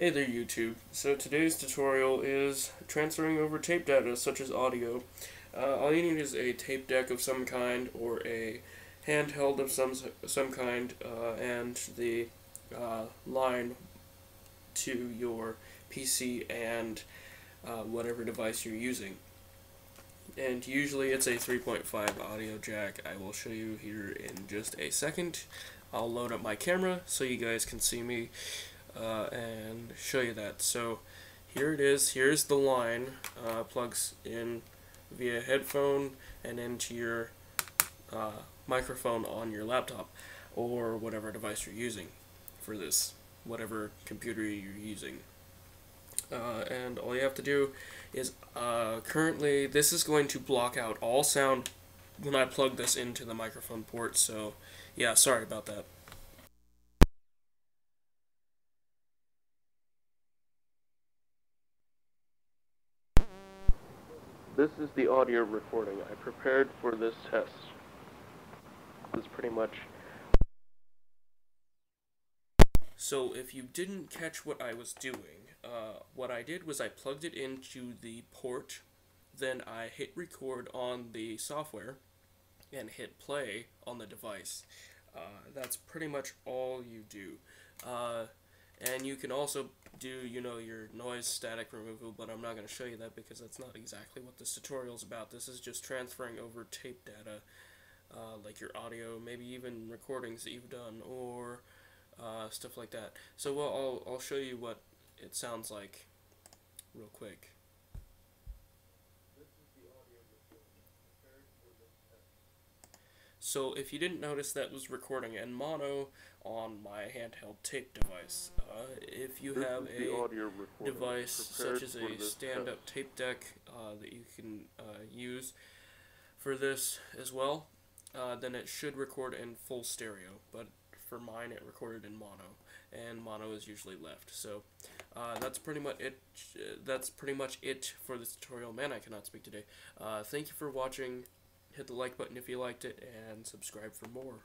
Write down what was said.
Hey there YouTube. So today's tutorial is transferring over tape data such as audio. Uh, all you need is a tape deck of some kind or a handheld of some some kind uh, and the uh, line to your PC and uh, whatever device you're using. And usually it's a 3.5 audio jack. I will show you here in just a second. I'll load up my camera so you guys can see me uh, and show you that. So here it is. Here's the line. Uh, plugs in via headphone and into your uh, microphone on your laptop or whatever device you're using for this, whatever computer you're using. Uh, and all you have to do is uh, currently this is going to block out all sound when I plug this into the microphone port so yeah sorry about that This is the audio recording I prepared for this test. This is pretty much. So if you didn't catch what I was doing, uh, what I did was I plugged it into the port, then I hit record on the software, and hit play on the device. Uh, that's pretty much all you do. Uh, and you can also do, you know, your noise static removal, but I'm not going to show you that because that's not exactly what this tutorial is about. This is just transferring over tape data, uh, like your audio, maybe even recordings that you've done, or uh, stuff like that. So well, I'll, I'll show you what it sounds like real quick. So if you didn't notice, that was recording in mono on my handheld tape device. Uh, if you this have a device such as a stand-up tape deck uh, that you can uh, use for this as well, uh, then it should record in full stereo. But for mine, it recorded in mono, and mono is usually left. So uh, that's pretty much it. That's pretty much it for this tutorial. Man, I cannot speak today. Uh, thank you for watching hit the like button if you liked it, and subscribe for more.